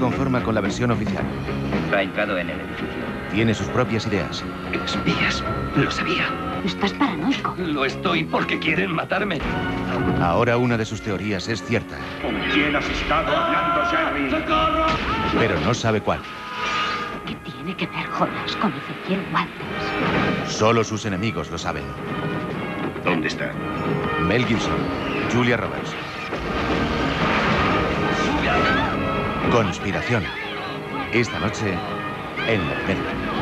conforma con la versión oficial. Ha entrado en el edificio. Tiene sus propias ideas. Espías. Lo sabía. Estás paranoico. Lo estoy porque quieren matarme. Ahora una de sus teorías es cierta, ¿Con quién has estado hablando, Jerry? pero no sabe cuál. ¿Qué tiene que ver Jonas con Ezequiel Walters? Solo sus enemigos lo saben. ¿Dónde está? Mel Gibson, Julia Roberts. Conspiración. Esta noche en primera.